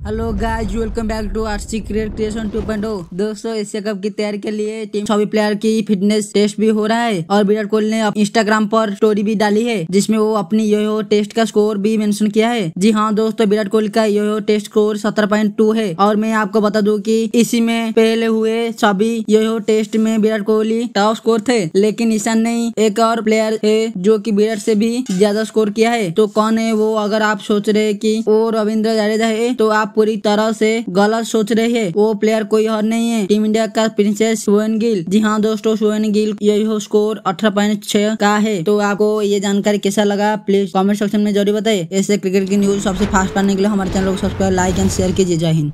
Hello guys welcome back to R C create creation 2.0 दोस्तों Asia cup की तैयारी के लिए टीम सभी प्लेयर की फिटनेस टेस्ट भी हो रहा है और विराट कोहली ने इंस्टाग्राम पर स्टोरी भी डाली है, जिसमें वो अपनी यो टेस्ट का स्कोर भी मेंशन किया है। जी हाँ दोस्तों विराट कोहली का यो टेस्ट स्कोर सत्रह है और मैं आपको बता दूँ की इसी में पहले हुए सभी यो टेस्ट में विराट कोहली टॉप स्कोर थे, लेकिन ईशान नहीं एक और प्लेयर है जो की विराट से भी ज़्यादा स्कोर किया है। तो कौन है वो? अगर आप सोच रहे की वो रविंद्र जडेजा है तो आप पूरी तरह से गलत सोच रहे हैं। वो प्लेयर कोई और नहीं है। टीम इंडिया का प्रिंसेस सुवन गिल जी हाँ दोस्तों सुवन गिल यही स्कोर अठारह पॉइंट छह का है। तो आपको ये जानकारी कैसा लगा? प्लीज़ कमेंट सेक्शन में ज़रूर बताए। ऐसे क्रिकेट की न्यूज़ सबसे फास्ट पाने के लिए हमारे चैनल को सब्सक्राइब लाइक एंड शेयर कीजिए। जय हिंद।